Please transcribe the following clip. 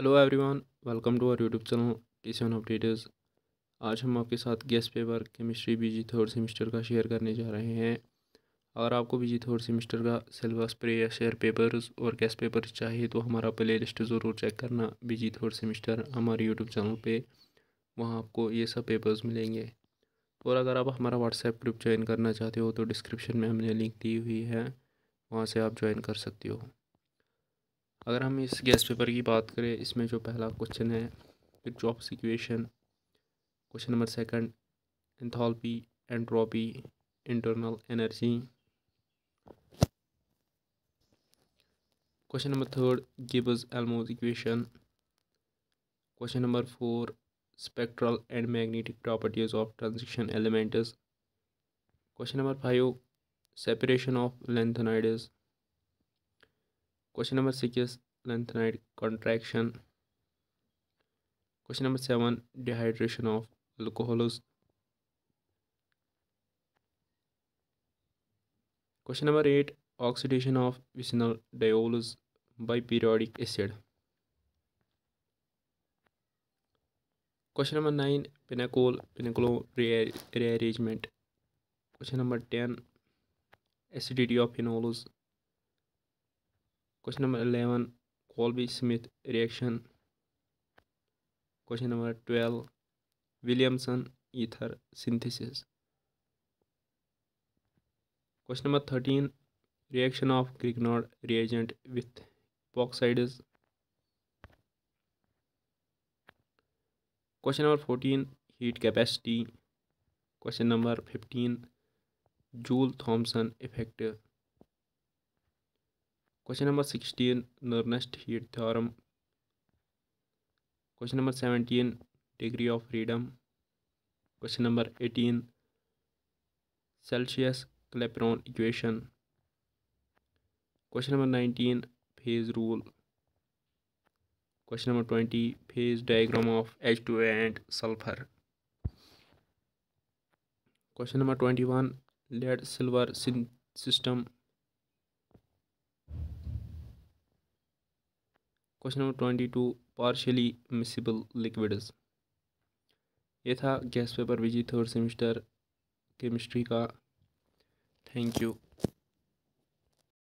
Hello everyone welcome to our YouTube channel T C updaters आज हम आपके साथ guess paper chemistry BG third semester का share करने जा रहे हैं। अगर आपको बीजी थर्ड सेमेस्टर का सिलेबस प्रे या शेयर पेपर्स और गेस्ट पेपर चाहिए तो हमारा प्ले लिस्ट ज़रूर चेक करना बीजी थर्ड सेमेस्टर हमारे यूट्यूब चैनल पर वहाँ आपको ये सब पेपर्स मिलेंगे। और अगर आप हमारा व्हाट्सएप ग्रुप ज्वाइन करना चाहते हो तो डिस्क्रिप्शन में हमने लिंक दी हुई है। वहाँ से आप ज्वाइन कर सकते हो। अगर हम इस गैस पेपर की बात करें, इसमें जो पहला क्वेश्चन है of equation question number second enthalpy entropy internal energy question number third Gibbs Helmholtz equation question number four spectral and magnetic properties of transition elements. Question number 5 separation of lanthanides Number 6 is lanthanide contraction. Question number 7 dehydration of alcohols. Question number 8 oxidation of vinyl diols by periodic acid. Question number 9 pinnacle pinnacle rearrangement. Question number 10 acidity of phenols question number eleven Kolbe Schmitt reaction question number twelve Williamson ether synthesis question number thirteen reaction of Grignard reagent with epoxides question number fourteen heat capacity question number fifteen Joule Thomson effect question number sixteen Nernst heat theorem question number seventeen degree of freedom question number eighteen Clausius Clapeyron equation question number nineteen phase rule question number twenty phase diagram of H two and sulphur question number twenty one lead silver system question number twenty two partially miscible liquids ये था guess paper BG third semester chemistry का। Thank you